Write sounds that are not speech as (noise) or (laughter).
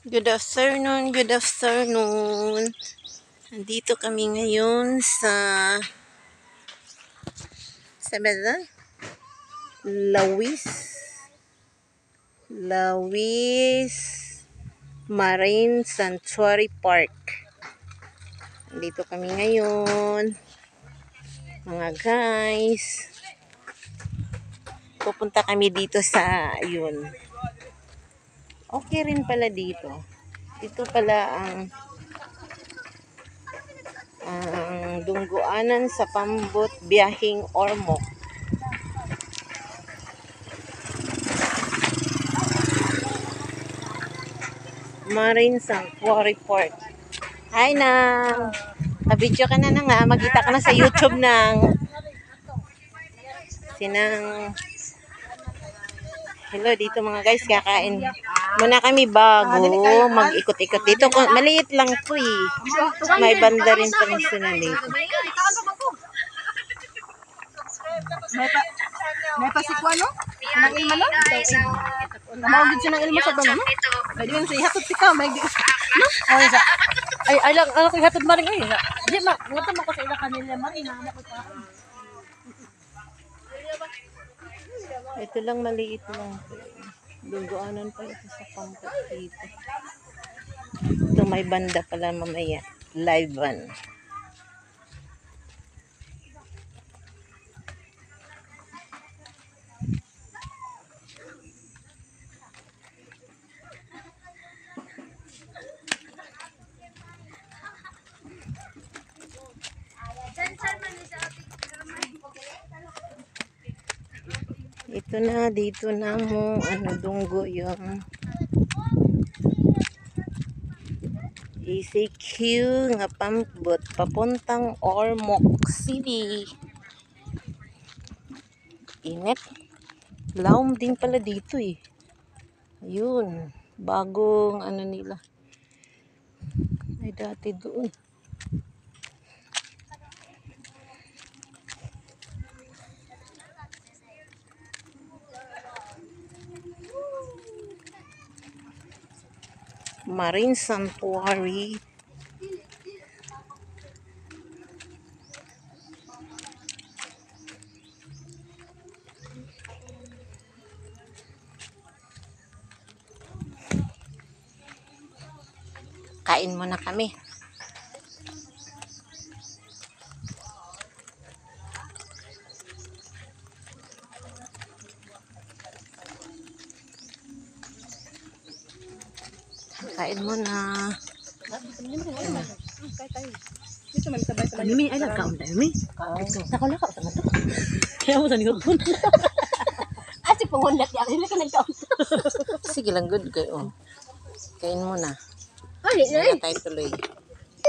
Good afternoon, good afternoon. Nandito kami ngayon sa sa ba? Lawis Lawis Marine Sanctuary Park. Nandito kami ngayon. Mga guys. Pupunta kami dito sa yun. Okay rin pala dito. Dito pala ang ang dungguanan sa pambot biyahing Ormoc. Marine Sanctuary Park. Hi na. Pa-video ka na na nga. Magkita ka na sa YouTube ng sinang Hello dito mga guys, kakain muna kami bago mag-ikot-ikot dito. Maliit lang to eh. May banda rin pa rin sila dito. May pa may pa si Kuano? Nang ilma no? Namawagid siya ng ilma sa bano no? Di man sa ihatod tika, may di. No? Ay sa. Ay ay lang ako ihatod maring ay. Di ma, ngata mo ko sa ila kanila maring na mo ko pa. Ito lang maliit lang. Duguanan pa ito sa pangkat dito. Ito may banda pala mamaya. Live van. Ito na, dito na mo, ano, dunggo yung ECQ nga pambot papuntang Ormoc City. Init. Laom din pala dito eh. Ayun. Bagong ano nila. Ay dati doon. Marine Sanctuary. Kain muna kami. Kain man sabay sabay. Mimi, ay nagkaon tayo, mi. Nakalakaw sa mato. (laughs) Kaya mo sa niyot (laughs) Asi pangunlat ya, hindi ka nagkaon. Sige lang, good kayo. Kain muna. Ay, Wala tayo tuloy.